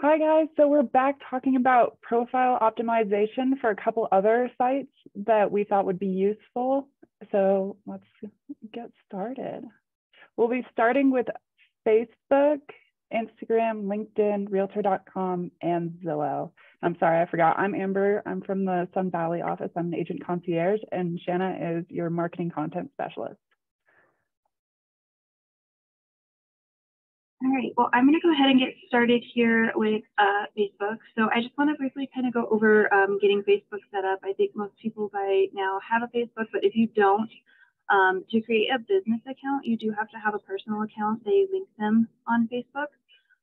Hi guys, so we're back talking about profile optimization for a couple other sites that we thought would be useful. So let's get started. We'll be starting with Facebook, Instagram, LinkedIn, Realtor.com, and Zillow. I'm sorry, I forgot. I'm Amber. I'm from the Sun Valley office. I'm an agent concierge, and Shanna is your marketing content specialist. All right, well, I'm going to go ahead and get started here with uh, Facebook. So I just want to briefly kind of go over um, getting Facebook set up. I think most people by now have a Facebook, but if you don't, um, to create a business account, you do have to have a personal account. They link them on Facebook.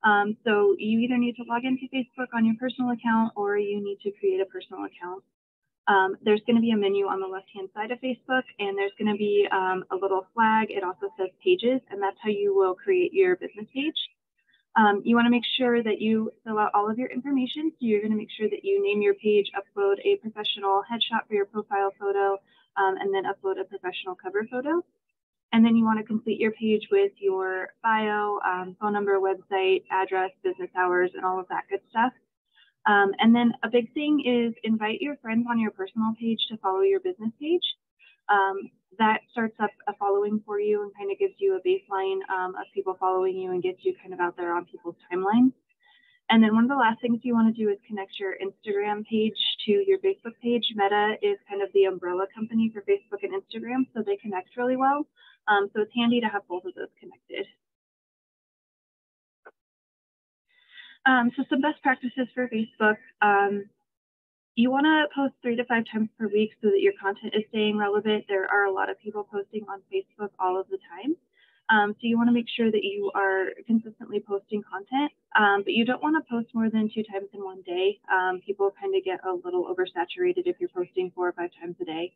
Um, so you either need to log into Facebook on your personal account or you need to create a personal account. Um, there's going to be a menu on the left-hand side of Facebook, and there's going to be um, a little flag. It also says pages, and that's how you will create your business page. Um, you want to make sure that you fill out all of your information. So you're going to make sure that you name your page, upload a professional headshot for your profile photo, um, and then upload a professional cover photo. And then you want to complete your page with your bio, um, phone number, website, address, business hours, and all of that good stuff. Um, and then a big thing is invite your friends on your personal page to follow your business page. Um, that starts up a following for you and kind of gives you a baseline um, of people following you and gets you kind of out there on people's timelines. And then one of the last things you want to do is connect your Instagram page to your Facebook page. Meta is kind of the umbrella company for Facebook and Instagram, so they connect really well. Um, so it's handy to have both of those connected. Um, so some best practices for Facebook. Um, you want to post three to five times per week so that your content is staying relevant. There are a lot of people posting on Facebook all of the time. Um, so you want to make sure that you are consistently posting content, um, but you don't want to post more than two times in one day. Um, people kind of get a little oversaturated if you're posting four or five times a day.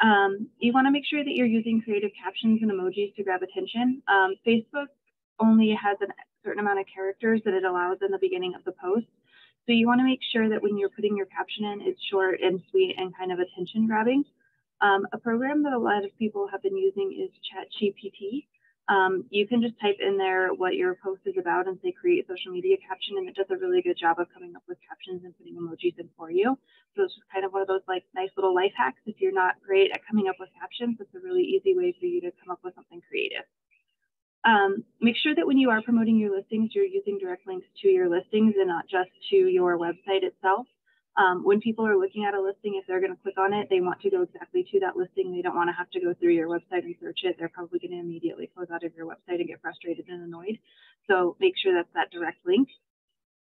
Um, you want to make sure that you're using creative captions and emojis to grab attention. Um, Facebook only has a certain amount of characters that it allows in the beginning of the post. So you want to make sure that when you're putting your caption in, it's short and sweet and kind of attention grabbing. Um, a program that a lot of people have been using is ChatGPT. Um, you can just type in there what your post is about and say create social media caption, and it does a really good job of coming up with captions and putting emojis in for you. So it's just kind of one of those like nice little life hacks. If you're not great at coming up with captions, it's a really easy way for you to come up with something creative. Um, make sure that when you are promoting your listings, you're using direct links to your listings and not just to your website itself. Um, when people are looking at a listing, if they're going to click on it, they want to go exactly to that listing. They don't want to have to go through your website and search it. They're probably going to immediately close out of your website and get frustrated and annoyed. So make sure that's that direct link.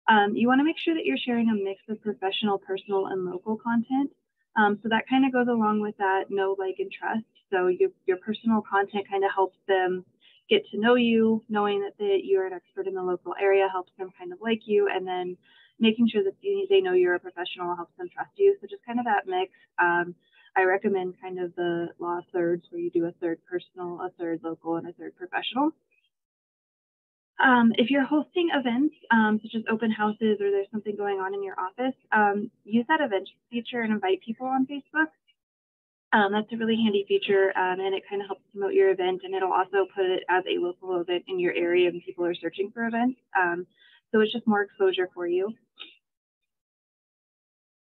Um, you want to make sure that you're sharing a mix of professional, personal, and local content. Um, so that kind of goes along with that know, like, and trust. So your, your personal content kind of helps them get to know you, knowing that you're an expert in the local area helps them kind of like you, and then making sure that they know you're a professional helps them trust you. So just kind of that mix. Um, I recommend kind of the law thirds where you do a third personal, a third local, and a third professional. Um, if you're hosting events, um, such as open houses or there's something going on in your office, um, use that event feature and invite people on Facebook. Um, that's a really handy feature um, and it kind of helps promote your event and it'll also put it as a local event in your area when people are searching for events. Um, so it's just more exposure for you.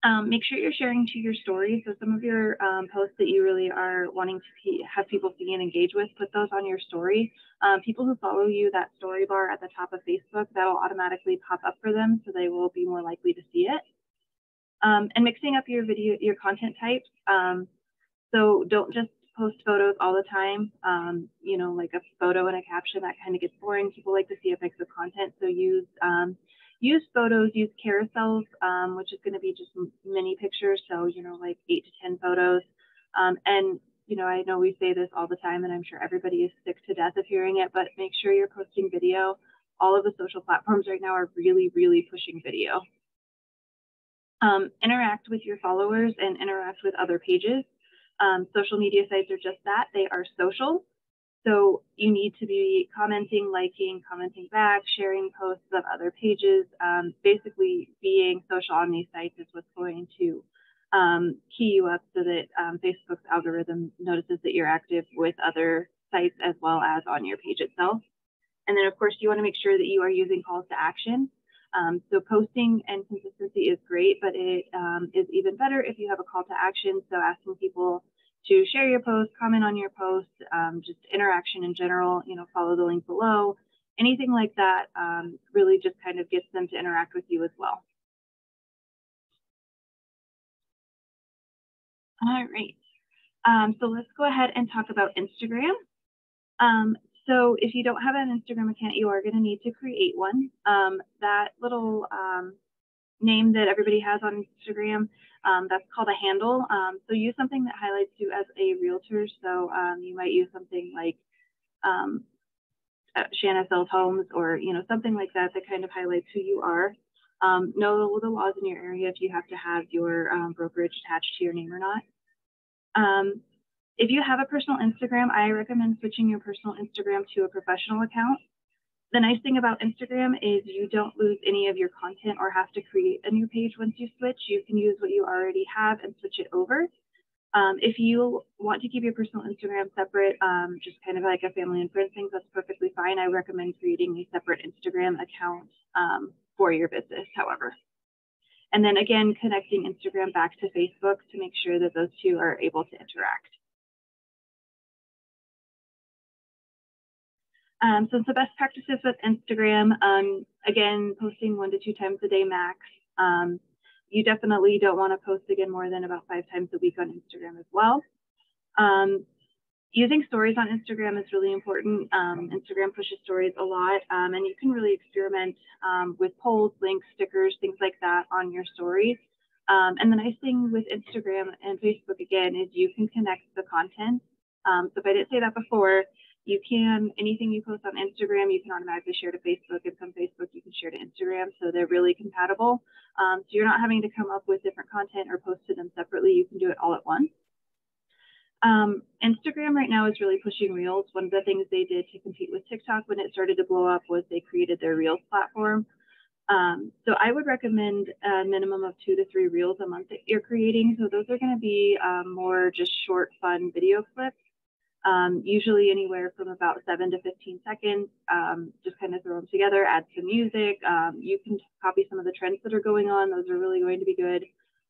Um, make sure you're sharing to your story. So some of your um, posts that you really are wanting to have people see and engage with, put those on your story. Um, people who follow you, that story bar at the top of Facebook, that'll automatically pop up for them, so they will be more likely to see it. and mixing up your video, your content types. So don't just post photos all the time. Um, you know, like a photo and a caption that kind of gets boring. People like to see a mix of content. So use um, use photos, use carousels, um, which is going to be just mini pictures. So you know, like eight to ten photos. Um, and you know, I know we say this all the time, and I'm sure everybody is sick to death of hearing it. But make sure you're posting video. All of the social platforms right now are really, really pushing video. Um, interact with your followers and interact with other pages. Um, social media sites are just that, they are social. So you need to be commenting, liking, commenting back, sharing posts of other pages. Um, basically, being social on these sites is what's going to um, key you up so that um, Facebook's algorithm notices that you're active with other sites as well as on your page itself. And then, of course, you want to make sure that you are using calls to action. Um, so posting and consistency is great, but it um, is even better if you have a call to action. So asking people to share your post, comment on your post, um, just interaction in general, you know, follow the link below, anything like that um, really just kind of gets them to interact with you as well. All right. Um, so let's go ahead and talk about Instagram. Um, so if you don't have an Instagram account, you are going to need to create one. Um, that little um, name that everybody has on Instagram, um, that's called a handle. Um, so use something that highlights you as a realtor. So um, you might use something like um, uh, Shanna sells homes or, you know, something like that that kind of highlights who you are. Know the laws in your area if you have to have your brokerage attached to your name or not. Um, if you have a personal Instagram, I recommend switching your personal Instagram to a professional account. The nice thing about Instagram is you don't lose any of your content or have to create a new page once you switch. You can use what you already have and switch it over. Um, if you want to keep your personal Instagram separate, um, just kind of like a family and friends thing, that's perfectly fine. I recommend creating a separate Instagram account um, for your business, however. And then again, connecting Instagram back to Facebook to make sure that those two are able to interact. Um, so the best practices with Instagram, um, again, posting one to two times a day max. Um, you definitely don't want to post again more than about five times a week on Instagram as well. Um, using stories on Instagram is really important. Um, Instagram pushes stories a lot, um, and you can really experiment with polls, links, stickers, things like that on your stories. And the nice thing with Instagram and Facebook, again, is you can connect the content. So if I didn't say that before, you can, anything you post on Instagram, you can automatically share to Facebook, and from Facebook, you can share to Instagram. So they're really compatible. Um, so you're not having to come up with different content or post to them separately. You can do it all at once. Um, Instagram right now is really pushing Reels. One of the things they did to compete with TikTok when it started to blow up was they created their Reels platform. Um, so I would recommend a minimum of two to three Reels a month that you're creating. So those are going to be um, more just short, fun video clips um, usually anywhere from about seven to 15 seconds. Um, just kind of throw them together, add some music. Um, you can copy some of the trends that are going on. Those are really going to be good.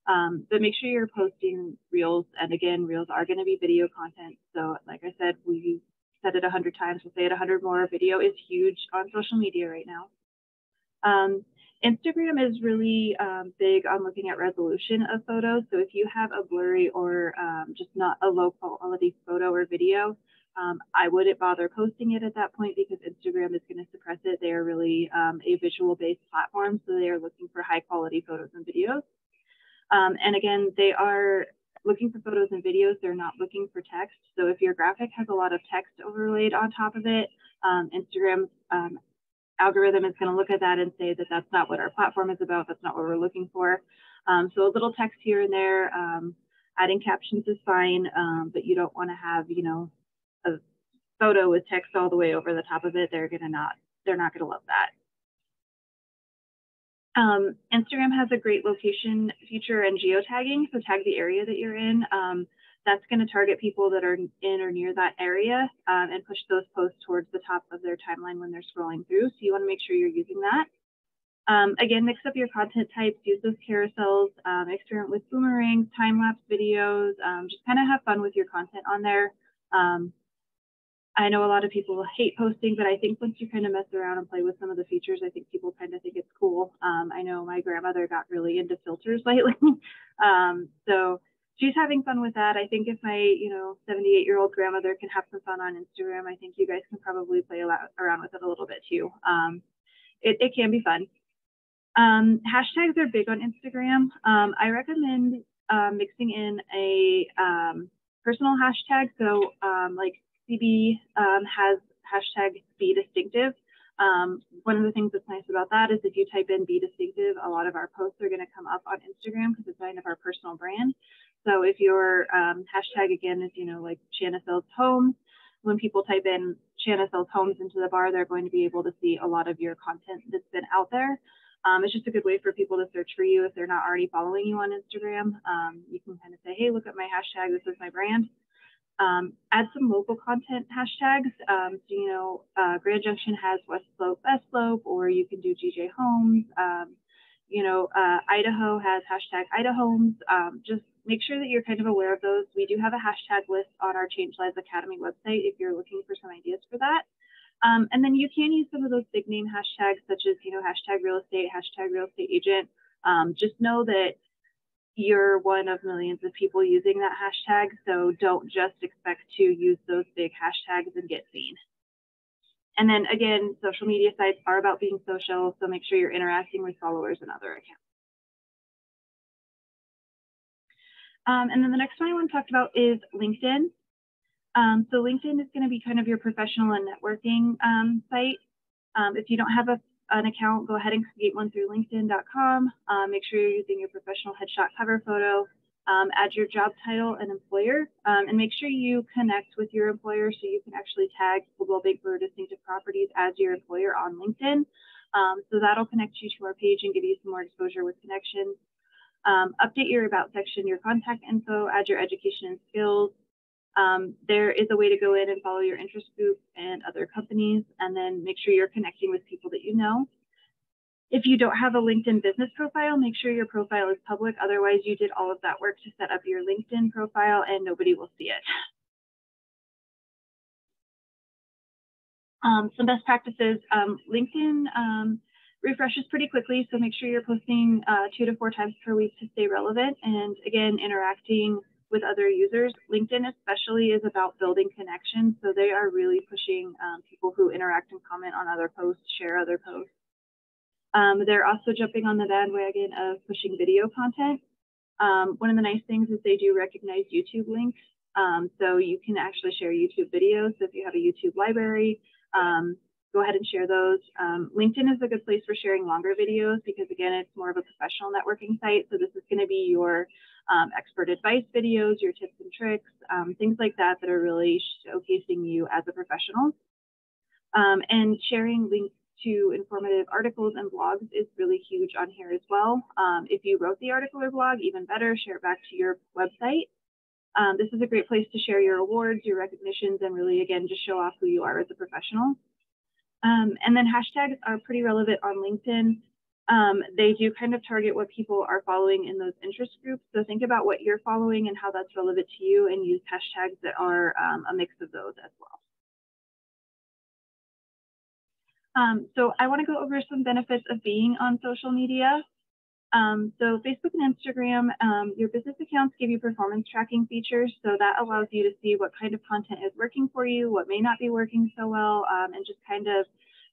Um, but make sure you're posting reels. And again, reels are going to be video content. So like I said, we said it a hundred times, we'll say it a hundred more. Video is huge on social media right now. Um, Instagram is really um, big on looking at resolution of photos. So if you have a blurry or um, just not a low quality photo or video, um, I wouldn't bother posting it at that point because Instagram is going to suppress it. They are really um, a visual based platform. So they are looking for high quality photos and videos. Um, and again, they are looking for photos and videos. They're not looking for text. So if your graphic has a lot of text overlaid on top of it, um, Instagram algorithm is going to look at that and say that that's not what our platform is about. That's not what we're looking for. Um, so a little text here and there, um, adding captions is fine, um, but you don't want to have, you know, a photo with text all the way over the top of it. They're going to not, they're not going to love that. Um, Instagram has a great location feature and geotagging. So tag the area that you're in. That's going to target people that are in or near that area um, and push those posts towards the top of their timeline when they're scrolling through. So you want to make sure you're using that. Um, again, mix up your content types, use those carousels, um, experiment with boomerangs, time-lapse videos, um, just kind of have fun with your content on there. Um, I know a lot of people hate posting, but I think once you kind of mess around and play with some of the features, I think people kind of think it's cool. Um, I know my grandmother got really into filters lately. so she's having fun with that. I think if my, you know, 78 year old grandmother can have some fun on Instagram, I think you guys can probably play around with it a little bit too. Um, it, it can be fun. Um, hashtags are big on Instagram. Um, I recommend uh, mixing in a um, personal hashtag. So um, like CB has hashtag be distinctive. Um, one of the things that's nice about that is if you type in be distinctive, a lot of our posts are going to come up on Instagram because it's kind of our personal brand. So if your um, hashtag again is, you know, like Shanna sells homes, when people type in Shanna sells homes into the bar, they're going to be able to see a lot of your content that's been out there. Um, it's just a good way for people to search for you if they're not already following you on Instagram. Um, you can kind of say, hey, look at my hashtag. This is my brand. Um, add some local content hashtags. Um, so, you know, uh, Grand Junction has West Slope, Best Slope, or you can do GJ Homes. Um, you know, uh, Idaho has hashtag Idahomes. Um, just make sure that you're kind of aware of those. We do have a hashtag list on our Change Lives Academy website if you're looking for some ideas for that. Um, and then you can use some of those big name hashtags such as, you know, hashtag real estate, hashtag real estate agent. Um, just know that you're one of millions of people using that hashtag. So don't just expect to use those big hashtags and get seen. And then again, social media sites are about being social. So make sure you're interacting with followers and other accounts. Um, and then the next one I want to talk about is LinkedIn. Um, so LinkedIn is going to be kind of your professional and networking um, site. Um, if you don't have a an account, go ahead and create one through linkedin.com. Um, make sure you're using your professional headshot cover photo. Um, add your job title and employer, and make sure you connect with your employer so you can actually tag Coldwell Banker Distinctive Properties as your employer on LinkedIn. So that'll connect you to our page and give you some more exposure with connections. Um, update your about section, your contact info, add your education and skills, um, there is a way to go in and follow your interest group and other companies, and then make sure you're connecting with people that you know. If you don't have a LinkedIn business profile, make sure your profile is public. Otherwise, you did all of that work to set up your LinkedIn profile and nobody will see it. Um, some best practices, um, LinkedIn um, refreshes pretty quickly, so make sure you're posting uh, two to four times per week to stay relevant. And again, interacting with other users. LinkedIn especially is about building connections. So they are really pushing um, people who interact and comment on other posts, share other posts. Um, they're also jumping on the bandwagon of pushing video content. Um, one of the nice things is they do recognize YouTube links. Um, so you can actually share YouTube videos. So if you have a YouTube library, um, go ahead and share those. Um, LinkedIn is a good place for sharing longer videos because again, it's more of a professional networking site. So this is gonna be your um, expert advice videos, your tips and tricks, um, things like that that are really showcasing you as a professional. Um, and sharing links to informative articles and blogs is really huge on here as well. Um, if you wrote the article or blog, even better, share it back to your website. Um, this is a great place to share your awards, your recognitions, and really, again, just show off who you are as a professional. Um, and then hashtags are pretty relevant on LinkedIn. Um, they do kind of target what people are following in those interest groups. So think about what you're following and how that's relevant to you and use hashtags that are um, a mix of those as well. Um, so I want to go over some benefits of being on social media. Um, so Facebook and Instagram, um, your business accounts give you performance tracking features. So that allows you to see what kind of content is working for you, what may not be working so well, um, and just kind of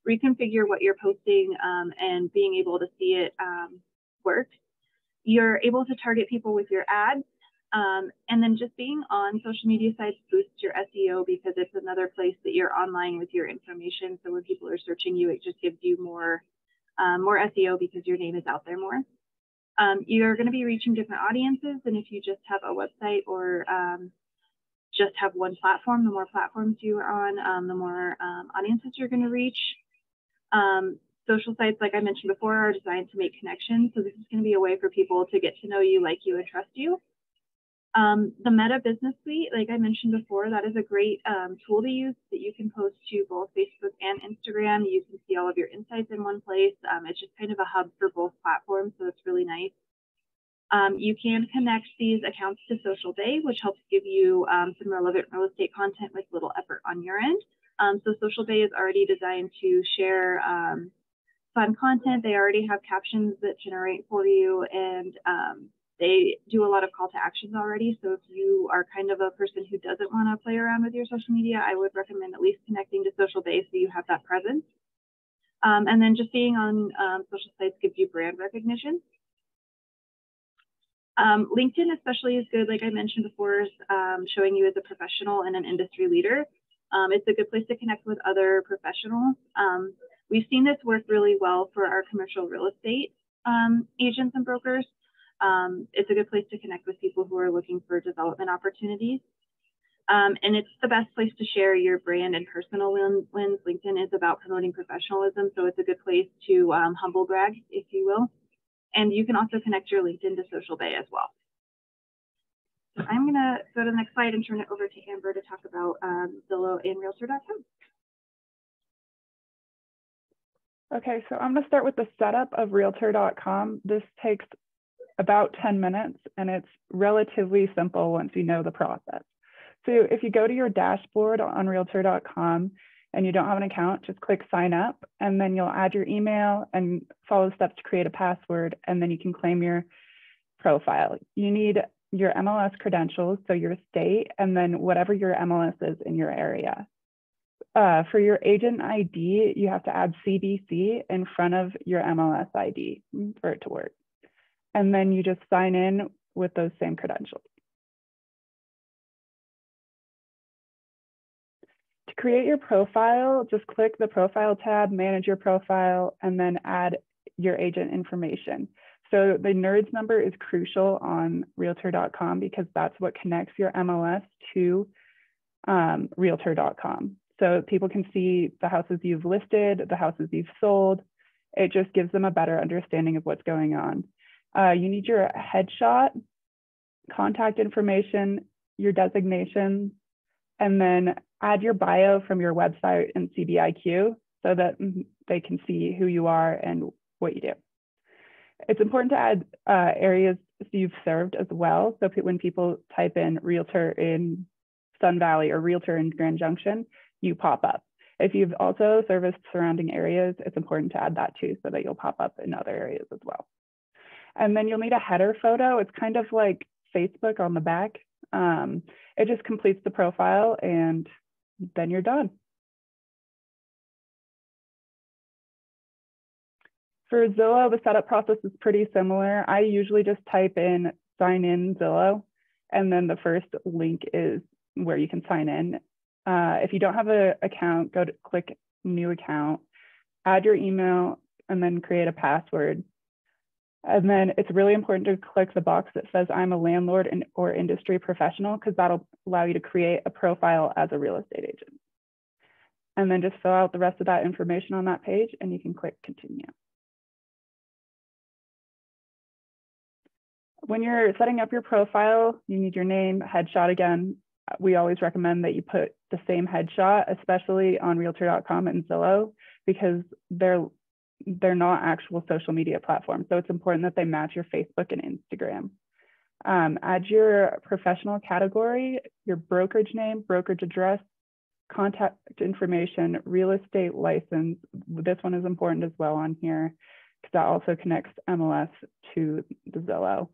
reconfigure what you're posting um, and being able to see it um, work. You're able to target people with your ads. Um, and then just being on social media sites boosts your SEO because it's another place that you're online with your information. So when people are searching you, it just gives you more, more SEO because your name is out there more. Um, you're going to be reaching different audiences than if you just have a website or um, just have one platform. The more platforms you are on, the more audiences you're going to reach. Um, social sites, like I mentioned before, are designed to make connections. So this is going to be a way for people to get to know you, like you, and trust you. Um, the Meta Business Suite, like I mentioned before, that is a great um, tool to use that you can post to both Facebook and Instagram. You can see all of your insights in one place. Um, it's just kind of a hub for both platforms, so it's really nice. Um, you can connect these accounts to Social Bay, which helps give you um, some relevant real estate content with little effort on your end. Um, so Social Bay is already designed to share fun content. They already have captions that generate for you and they do a lot of call to actions already. So if you are kind of a person who doesn't want to play around with your social media, I would recommend at least connecting to Social Bay so you have that presence. Um, and then just being on um, social sites gives you brand recognition. Um, LinkedIn especially is good, like I mentioned before, is um, showing you as a professional and an industry leader. Um, it's a good place to connect with other professionals. Um, we've seen this work really well for our commercial real estate agents and brokers. Um, it's a good place to connect with people who are looking for development opportunities. Um, and it's the best place to share your brand and personal wins. LinkedIn is about promoting professionalism, so it's a good place to um, humble brag, if you will. And you can also connect your LinkedIn to Social Bay as well. So I'm going to go to the next slide and turn it over to Amber to talk about um, Zillow and Realtor.com. Okay, so I'm going to start with the setup of Realtor.com. This takes about 10 minutes and it's relatively simple once you know the process. So if you go to your dashboard on Realtor.com and you don't have an account, just click sign up and then you'll add your email and follow the steps to create a password and then you can claim your profile. You need your MLS credentials, so your state, and then whatever your MLS is in your area. Uh, for your agent ID, you have to add CDC in front of your MLS ID for it to work. And then you just sign in with those same credentials. To create your profile, just click the profile tab, manage your profile, and then add your agent information. So the NRDS number is crucial on realtor.com because that's what connects your MLS to um, realtor.com. So people can see the houses you've listed, the houses you've sold. It just gives them a better understanding of what's going on. Uh, you need your headshot, contact information, your designation, and then add your bio from your website and CBIQ so that they can see who you are and what you do. It's important to add uh, areas you've served as well. So when people type in realtor in Sun Valley or realtor in Grand Junction, you pop up. If you've also serviced surrounding areas, it's important to add that too so that you'll pop up in other areas as well. And then you'll need a header photo. It's kind of like Facebook on the back. Um, it just completes the profile and then you're done. For Zillow, the setup process is pretty similar. I usually just type in sign in Zillow, and then the first link is where you can sign in. Uh, if you don't have an account, go to click new account, add your email, and then create a password. And then it's really important to click the box that says I'm a landlord and, or industry professional because that'll allow you to create a profile as a real estate agent. And then just fill out the rest of that information on that page and you can click continue. when you're setting up your profile, you need your name, headshot again. We always recommend that you put the same headshot, especially on realtor.com and Zillow, because they're they're not actual social media platforms. So it's important that they match your Facebook and Instagram. Um, add your professional category, your brokerage name, brokerage address, contact information, real estate license. This one is important as well on here because that also connects MLS to the Zillow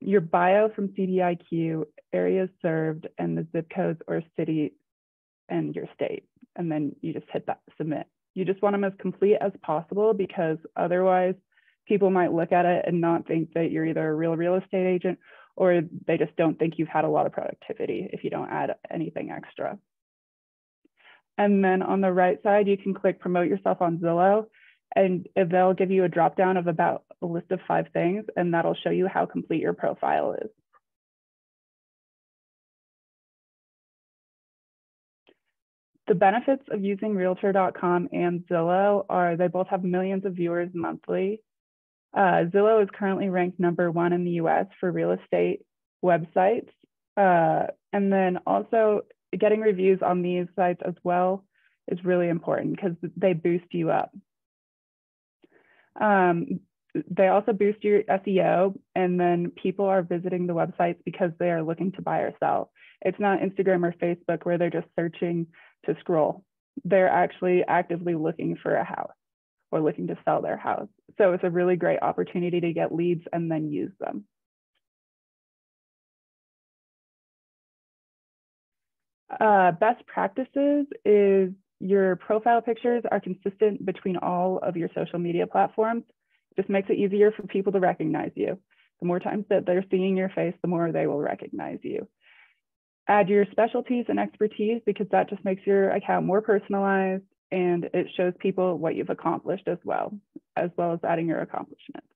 your bio from CBIQ, areas served, and the zip codes or city and your state. And then you just hit that submit. You just want them as complete as possible because otherwise people might look at it and not think that you're either a real real estate agent or they just don't think you've had a lot of productivity if you don't add anything extra. And then on the right side, you can click promote yourself on Zillow and they'll give you a drop down of about a list of five things, and that'll show you how complete your profile is. The benefits of using Realtor.com and Zillow are they both have millions of viewers monthly. Uh, Zillow is currently ranked number one in the US for real estate websites. Uh, and then also getting reviews on these sites as well is really important because they boost you up. Um, they also boost your SEO, and then people are visiting the websites because they are looking to buy or sell. It's not Instagram or Facebook where they're just searching to scroll. They're actually actively looking for a house or looking to sell their house. So it's a really great opportunity to get leads and then use them. Uh, best practices is your profile pictures are consistent between all of your social media platforms. Just makes it easier for people to recognize you. The more times that they're seeing your face, the more they will recognize you. Add your specialties and expertise because that just makes your account more personalized and it shows people what you've accomplished as well, as well as adding your accomplishments.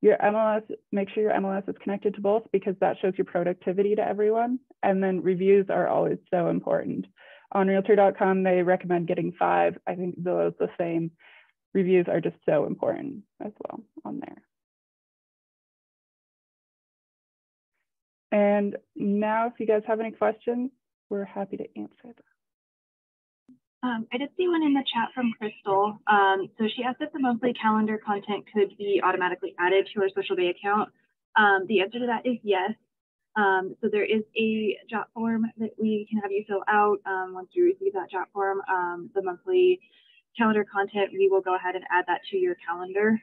Your MLS, make sure your MLS is connected to both because that shows your productivity to everyone. And then reviews are always so important on realtor.com, they recommend getting five. I think Zillow's the same. Reviews are just so important as well on there. And now if you guys have any questions, we're happy to answer them. Um, I did see one in the chat from Crystal. Um, so she asked if the monthly calendar content could be automatically added to our Social Bay account. Um, the answer to that is yes. Um, so there is a Jotform that we can have you fill out um, once you receive that Jotform. Um, the monthly calendar content, we will go ahead and add that to your calendar.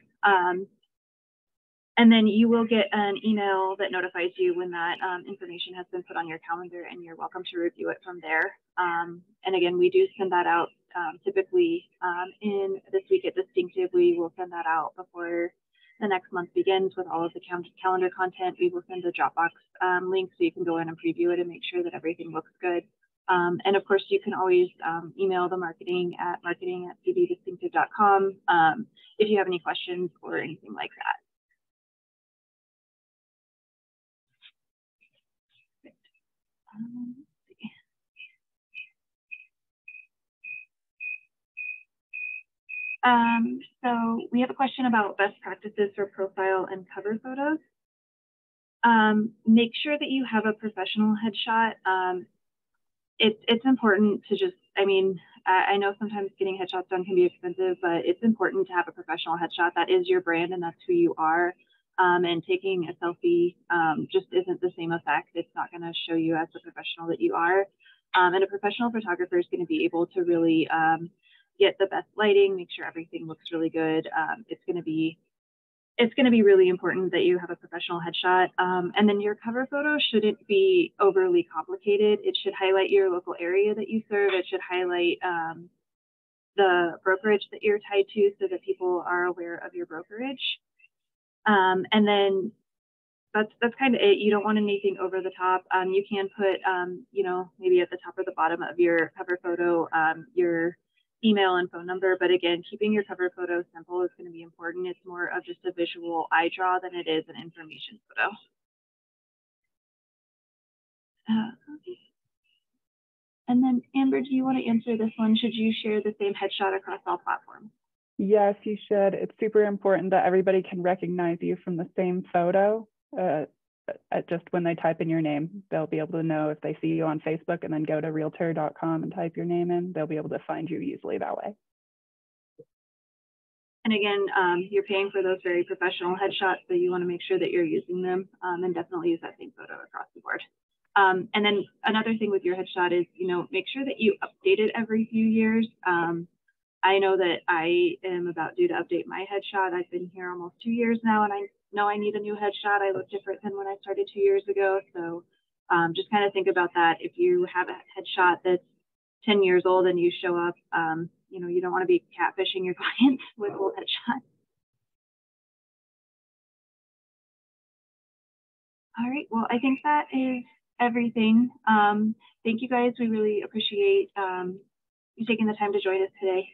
And then you will get an email that notifies you when that um, information has been put on your calendar and you're welcome to review it from there. Um, and again, we do send that out um, typically um, in this week at Distinctive. We will send that out before the next month begins with all of the calendar content. We will send a Dropbox um, link so you can go in and preview it and make sure that everything looks good. Um, and of course, you can always email the marketing at marketing at cbdistinctive.com if you have any questions or anything like that. Um, so we have a question about best practices for profile and cover photos. Um, make sure that you have a professional headshot. Um, it's it's important to just, I mean, I, know sometimes getting headshots done can be expensive, but it's important to have a professional headshot. That is your brand and that's who you are um, and taking a selfie um, just isn't the same effect. It's not going to show you as the professional that you are. Um, and a professional photographer is going to be able to really um, get the best lighting, make sure everything looks really good. Um, it's going to be it's going to be really important that you have a professional headshot. Um, and then your cover photo shouldn't be overly complicated. It should highlight your local area that you serve. It should highlight the brokerage that you're tied to so that people are aware of your brokerage. Um, and then that's that's kind of it. You don't want anything over the top. Um, you can put, um, you know, maybe at the top or the bottom of your cover photo, um, your email and phone number. But again, keeping your cover photo simple is going to be important. It's more of just a visual eye draw than it is an information photo. Uh, and then Amber, do you want to answer this one? Should you share the same headshot across all platforms? Yes, you should. It's super important that everybody can recognize you from the same photo. Uh, just when they type in your name, they'll be able to know if they see you on Facebook and then go to realtor.com and type your name in, they'll be able to find you easily that way. And again, um, you're paying for those very professional headshots, so you want to make sure that you're using them um, and definitely use that same photo across the board. Um, and then another thing with your headshot is, you know, make sure that you update it every few years. Um, I know that I am about due to update my headshot. I've been here almost two years now, and I know I need a new headshot. I look different than when I started two years ago. So um, just kind of think about that. If you have a headshot that's 10 years old and you show up, um, you know, you don't want to be catfishing your clients with old headshots. All right, well, I think that is everything. Um, thank you guys. We really appreciate um, you taking the time to join us today.